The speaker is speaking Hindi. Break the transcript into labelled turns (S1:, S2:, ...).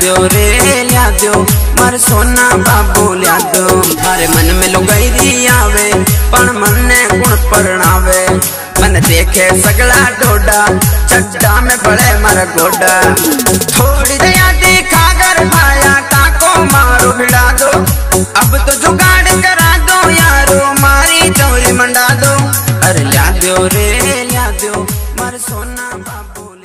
S1: दो रे लिया दो मर सोना बाबू लिया दो थारे मन में लुगाई आवे पर मन ने गुण परणावे। मन देखे सगला डोडा चट्टा में पड़े मर गोडा थोड़ी दया देखा कर आया काको मारो भिड़ा दो। अब तो जुगाड़ करा दो यारो, मारी चोरी मंडा दो। अरे लिया दो रे लिया दो मर सोना बाबू